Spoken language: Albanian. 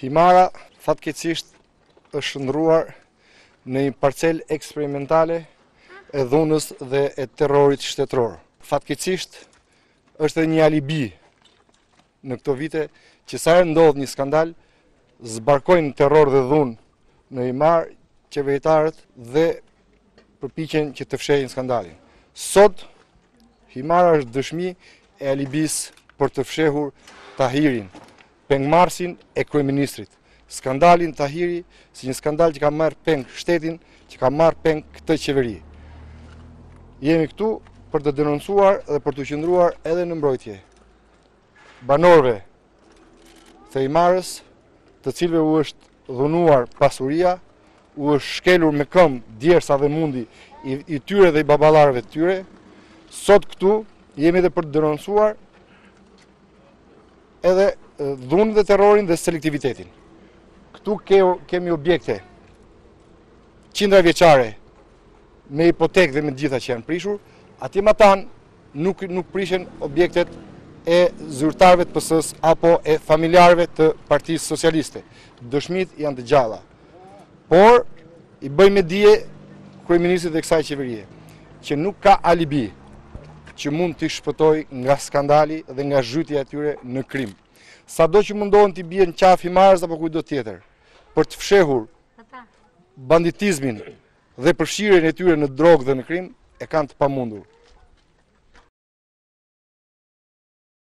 Himara fatkeqësisht është shndërruar në një parcelë eksperimentale e dhunës dhe e terrorit shtetëror. Fatkeqësisht është edhe një alibi në këto vite që sa herë ndodh një skandal zbarkojnë terror dhe dhunë në Himarë qeveritarët dhe përpiqen që të fshehin skandalin. Sot Himara është dëshmi e alibisë për të fshehur Tahirin, pengmarrësin e kryeministrit. Skandalin Tahiri si një skandal që ka marrë peng shtetin, që ka marrë peng këtë qeveri. Jemi këtu për të denoncuar dhe për të qëndruar edhe në mbrojtje. Banorëve të Himarës, të cilëve u është dhunuar pasuria, u është shkelur me këmbë djersa dhe mundi i tyre dhe i baballarëve të tyre, sot këtu jemi dhe për të denoncuar edhe dhunën dhe terrorin dhe selektivitetin. Këtu kemi objekte qindravjeçare me hipotekë dhe me të gjitha që janë prishur, aty matanë Nuk nuk prishen objektet e zyrtarëve të PS-së apo e familjarëve të Partisë Socialiste. Dëshmitë janë të gjalla. Por i bëj me dije kryeministrit dhe kësaj qeverie që nuk ka alibi që mund t'i shpëtojë nga skandali dhe nga zhytja e tyre në krim. Sado që mundohen t'i bien qafe Himarës apo kujtdo tjetër, për të fshehur banditizmin dhe përfshirjen e tyre në drogë dhe në krim e kanë të pamundur.